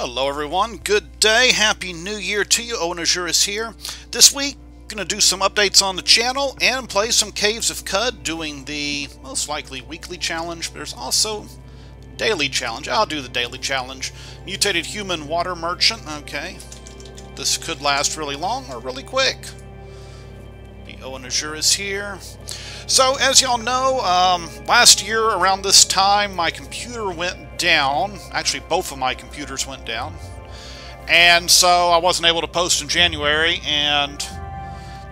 Hello everyone, good day, happy new year to you, Owen Azuris here. This week, gonna do some updates on the channel and play some Caves of Qud, doing the most likely weekly challenge, there's also daily challenge. I'll do the daily challenge. Mutated Human Water Merchant, okay. This could last really long or really quick. The Owen Azuris here. So, as y'all know, um, last year around this time, my computer went down. Actually, both of my computers went down. And so I wasn't able to post in January, and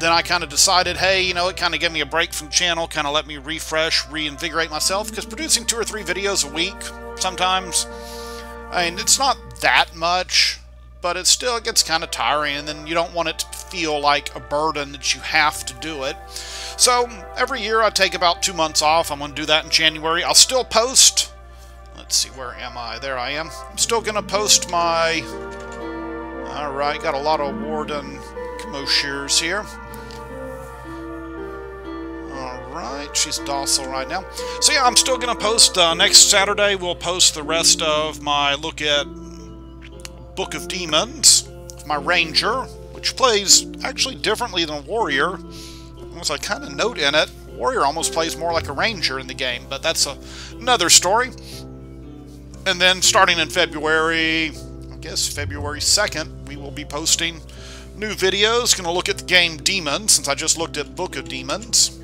then I kind of decided, hey, you know, it kind of gave me a break from channel, kind of let me refresh, reinvigorate myself, because producing two or three videos a week, sometimes, I mean, it's not that much, but it still gets kind of tiring, and then you don't want it to feel like a burden that you have to do it. So every year I take about two months off. I'm going to do that in January. I'll still post Let's see, where am I? There I am. I'm still going to post my... Alright, got a lot of Warden Kmoshirs here. Alright, she's docile right now. So yeah, I'm still going to post, uh, next Saturday we'll post the rest of my look at Book of Demons, my Ranger, which plays actually differently than Warrior. As I kind of note in it, Warrior almost plays more like a Ranger in the game, but that's a, another story. And then starting in February, I guess February 2nd, we will be posting new videos. Going to look at the game Demon, since I just looked at Book of Demons.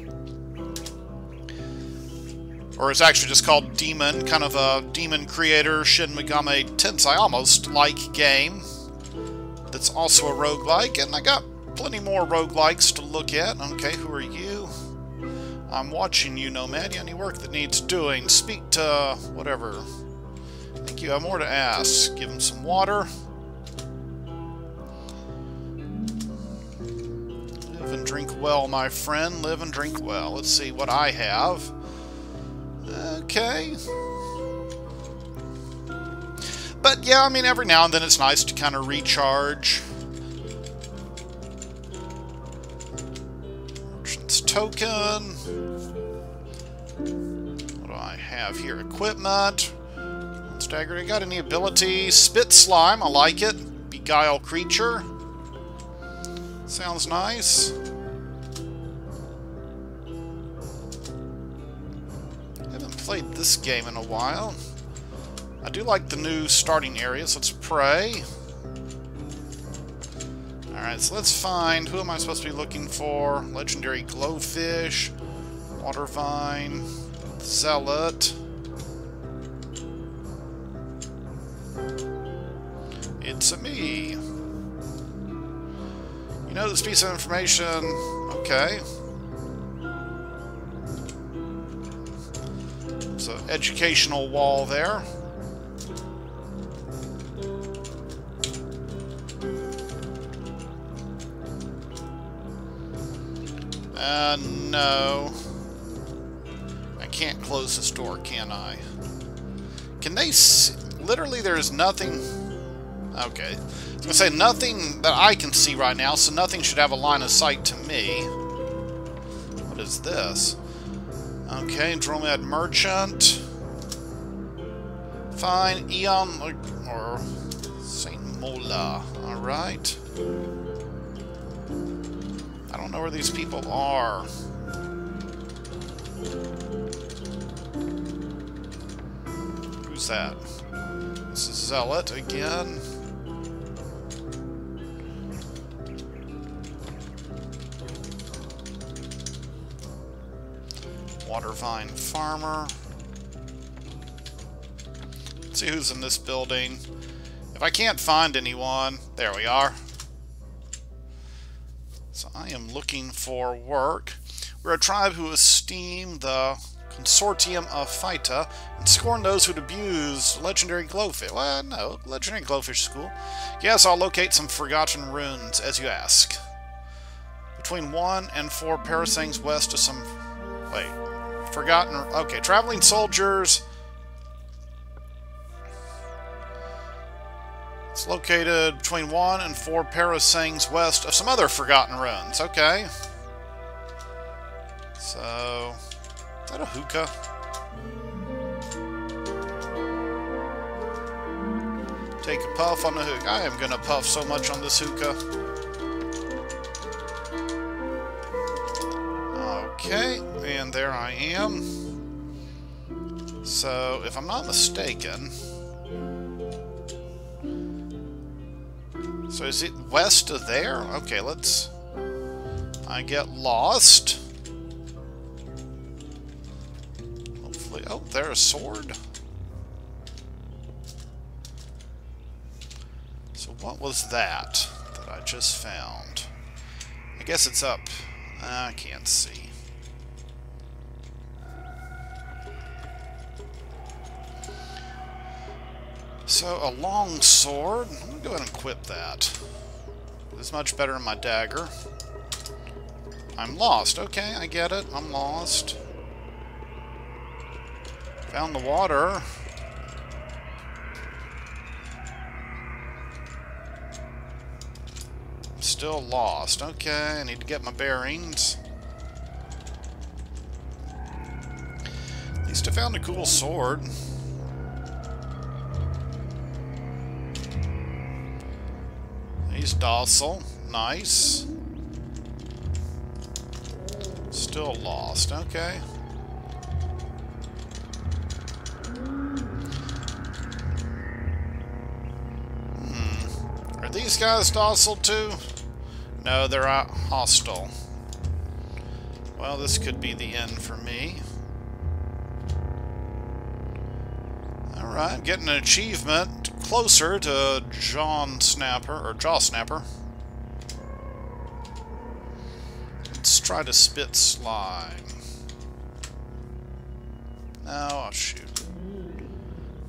Or it's actually just called Demon, kind of a demon creator Shin Megami Tensei almost-like game. That's also a roguelike, and I got plenty more roguelikes to look at. Okay, who are you? I'm watching you, Nomad. Any work that needs doing? Speak to whatever. You. Have more to ask. Give him some water. Live and drink well, my friend. Live and drink well. Let's see what I have. Okay. But yeah, I mean, every now and then it's nice to kind of recharge. Merchant's token. What do I have here? Equipment. Staggered. Got any ability? Spit Slime. I like it. Beguile Creature. Sounds nice. Haven't played this game in a while. I do like the new starting areas. Let's pray. Alright, so let's find... Who am I supposed to be looking for? Legendary Glowfish. Water Watervine. Zealot. It's a me. You know this piece of information. Okay. An educational wall there. Uh, no. I can't close this door, can I? Can they? Literally, there's nothing... Okay. I was going to say, nothing that I can see right now, so nothing should have a line of sight to me. What is this? Okay, Dromad Merchant. Fine, Eon, or St. Mola. Alright. I don't know where these people are. Who's that? This is Zealot again. Watervine Farmer. Let's see who's in this building. If I can't find anyone, there we are. So I am looking for work. We're a tribe who esteem the consortium of Phyta and scorn those who'd abuse legendary glowfish. Well, no, legendary glowfish is cool. Yes, I'll locate some forgotten runes, as you ask. Between one and four parasangs west of some... Wait. Forgotten... Okay, traveling soldiers... It's located between one and four parasangs west of some other forgotten ruins. Okay. So... Is that a hookah? Take a puff on the hook. I am going to puff so much on this hookah. Okay, and there I am. So, if I'm not mistaken... So is it west of there? Okay, let's... I get lost. Hopefully... Oh, there's a sword. So what was that that I just found? I guess it's up. I can't see. So, a long sword. Let me go ahead and equip that. It's much better than my dagger. I'm lost. Okay, I get it. I'm lost. Found the water. Still lost. Okay, I need to get my bearings. At least I found a cool sword. He's docile. Nice. Still lost. Okay. Hmm. Are these guys docile too? No, they're hostile. Well, this could be the end for me. Alright, getting an achievement closer to John Snapper, or Jaw Snapper. Let's try to spit slime. No, I'll shoot.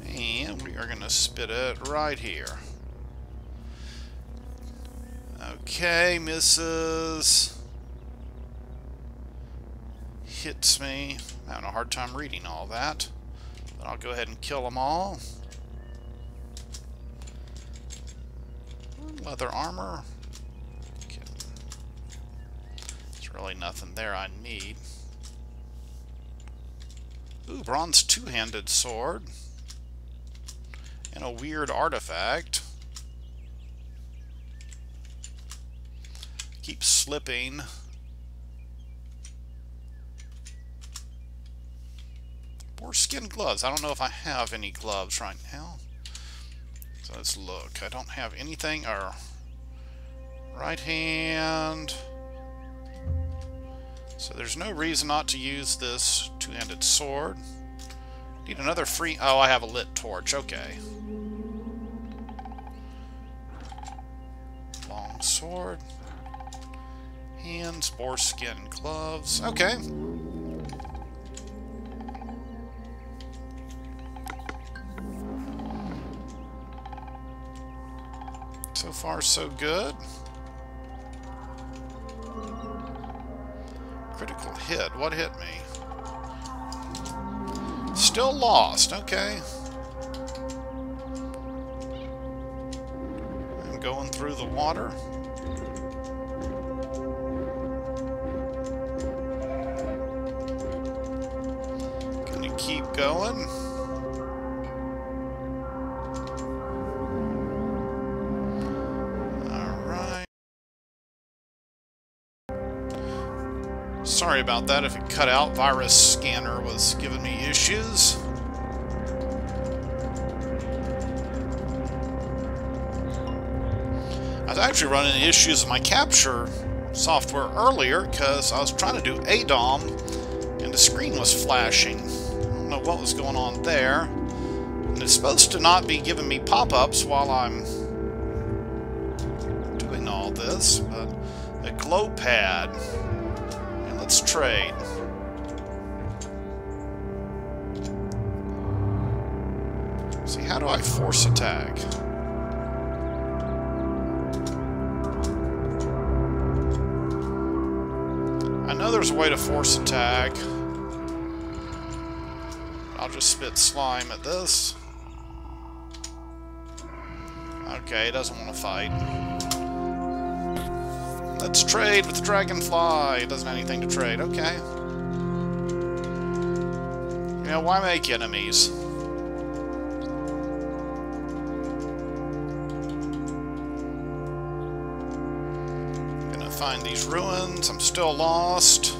And we are going to spit it right here. Okay, misses. Hits me. I'm having a hard time reading all that. But I'll go ahead and kill them all. Leather armor. Okay. There's really nothing there I need. Ooh, bronze two-handed sword. And a weird artifact. Keep slipping. Boar skin gloves. I don't know if I have any gloves right now. Let's look. I don't have anything. Or right hand. So there's no reason not to use this two-handed sword. Need another free... Oh, I have a lit torch. Okay. Long sword. Hands, boar skin, gloves. Okay. Far, so good. Critical hit. What hit me? Still lost. Okay. I'm going through the water. Can you keep going? Sorry about that if it cut out. Virus scanner was giving me issues. I was actually running issues with my capture software earlier because I was trying to do ADOM and the screen was flashing. I don't know what was going on there. And it's supposed to not be giving me pop-ups while I'm doing all this, but the glow pad Let's trade. See, how do I force attack? I know there's a way to force attack. I'll just spit slime at this. Okay, he doesn't want to fight. Let's trade with the dragonfly. It doesn't have anything to trade. Okay. You know, why make enemies? I'm gonna find these ruins. I'm still lost.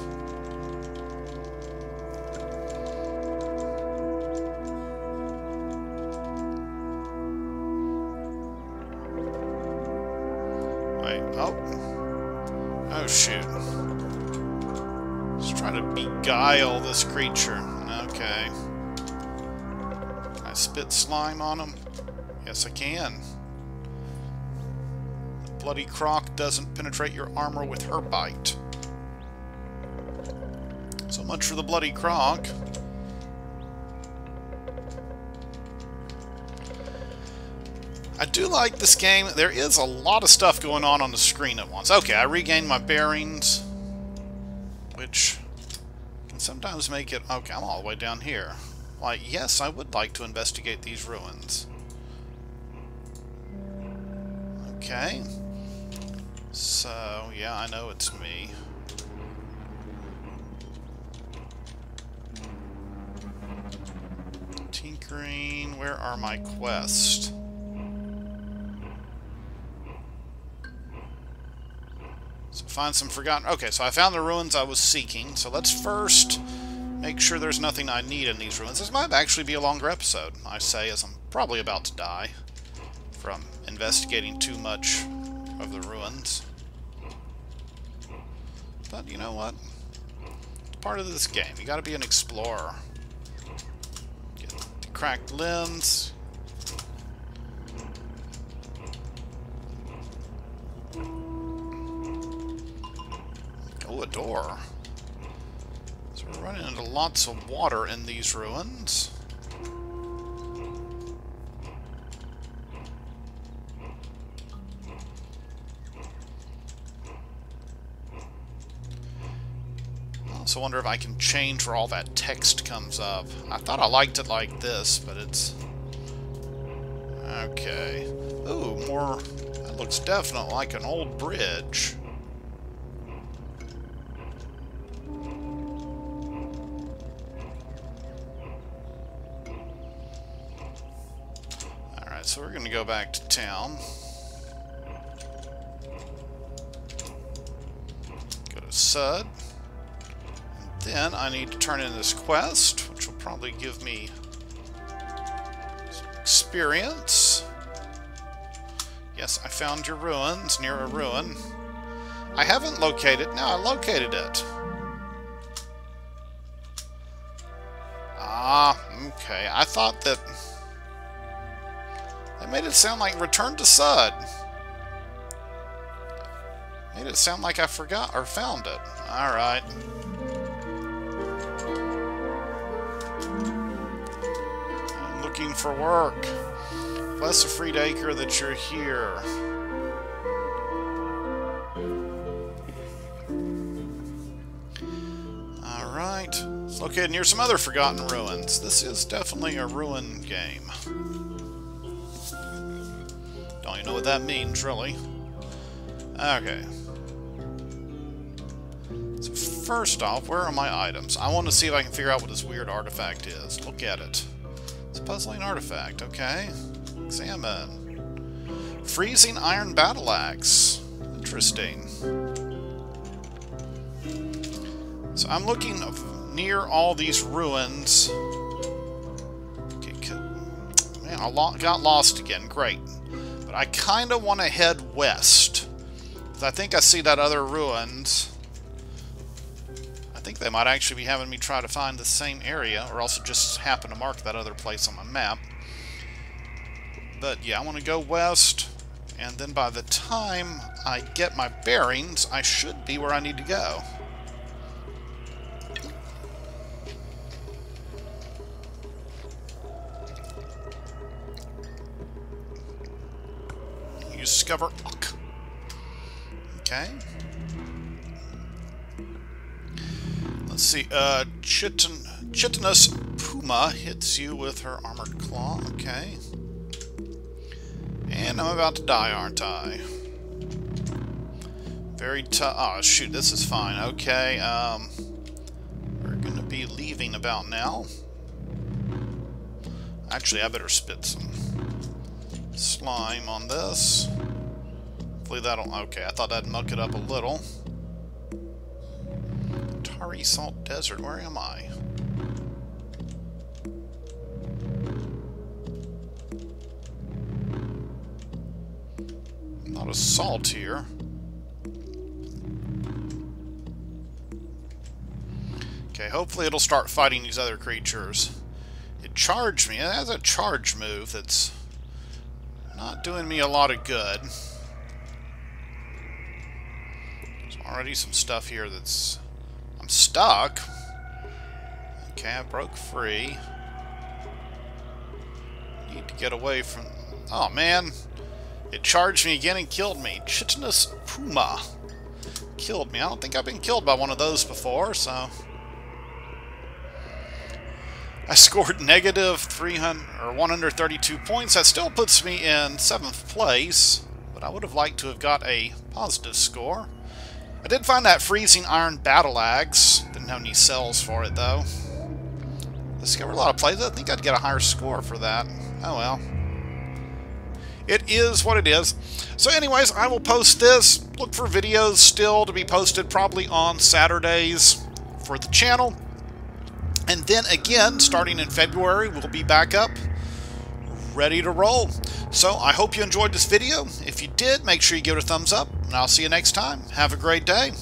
Beguile this creature. Okay. Can I spit slime on him? Yes, I can. The bloody croc doesn't penetrate your armor with her bite. So much for the bloody croc. I do like this game. There is a lot of stuff going on on the screen at once. Okay, I regained my bearings, which sometimes make it... Okay, I'm all the way down here. Why, yes, I would like to investigate these ruins. Okay. So, yeah, I know it's me. Tinkering, where are my quests? Find some forgotten... Okay, so I found the ruins I was seeking. So let's first make sure there's nothing I need in these ruins. This might actually be a longer episode, I say, as I'm probably about to die from investigating too much of the ruins. But you know what? It's part of this game. You gotta be an explorer. Get the cracked lens, a door. So we're running into lots of water in these ruins. I also wonder if I can change where all that text comes up. I thought I liked it like this, but it's... Okay. Ooh, more... That looks definitely like an old bridge. So we're going to go back to town. Go to Sud. And then I need to turn in this quest, which will probably give me experience. Yes, I found your ruins, near a ruin. I haven't located... No, I located it. Ah, okay. I thought that... That made it sound like Return to Sud. Made it sound like I forgot or found it. Alright. Looking for work. Bless a freed acre that you're here. Alright. It's located near some other forgotten ruins. This is definitely a ruin game you know what that means, really. Okay. So first off, where are my items? I want to see if I can figure out what this weird artifact is. Look at it. It's a puzzling artifact, okay. Examine. Freezing Iron Battle Axe. Interesting. So I'm looking near all these ruins. Okay, man, I got lost again. Great. But I kind of want to head west. I think I see that other ruins. I think they might actually be having me try to find the same area, or also just happen to mark that other place on my map. But yeah, I want to go west, and then by the time I get my bearings, I should be where I need to go. Discover Okay. Let's see. Uh, Chitin Chitinous Puma hits you with her armored claw. Okay. And I'm about to die, aren't I? Very tough. Oh, shoot. This is fine. Okay. Um, we're going to be leaving about now. Actually, I better spit some slime on this Hopefully that'll... Okay, I thought that'd muck it up a little. Tari Salt Desert, where am I? Not a salt here. Okay, hopefully it'll start fighting these other creatures. It charged me. It has a charge move that's not doing me a lot of good. There's already some stuff here that's... I'm stuck. Okay, I broke free. Need to get away from... Oh, man. It charged me again and killed me. Chitinous Puma. Killed me. I don't think I've been killed by one of those before, so... I scored negative 300 or 132 points. That still puts me in seventh place, but I would have liked to have got a positive score. I did find that freezing iron battle axe. Didn't have any cells for it though. Discovered a lot of plays. I think I'd get a higher score for that. Oh well. It is what it is. So anyways, I will post this. Look for videos still to be posted probably on Saturdays for the channel. And then again, starting in February, we'll be back up, ready to roll. So I hope you enjoyed this video. If you did, make sure you give it a thumbs up, and I'll see you next time. Have a great day.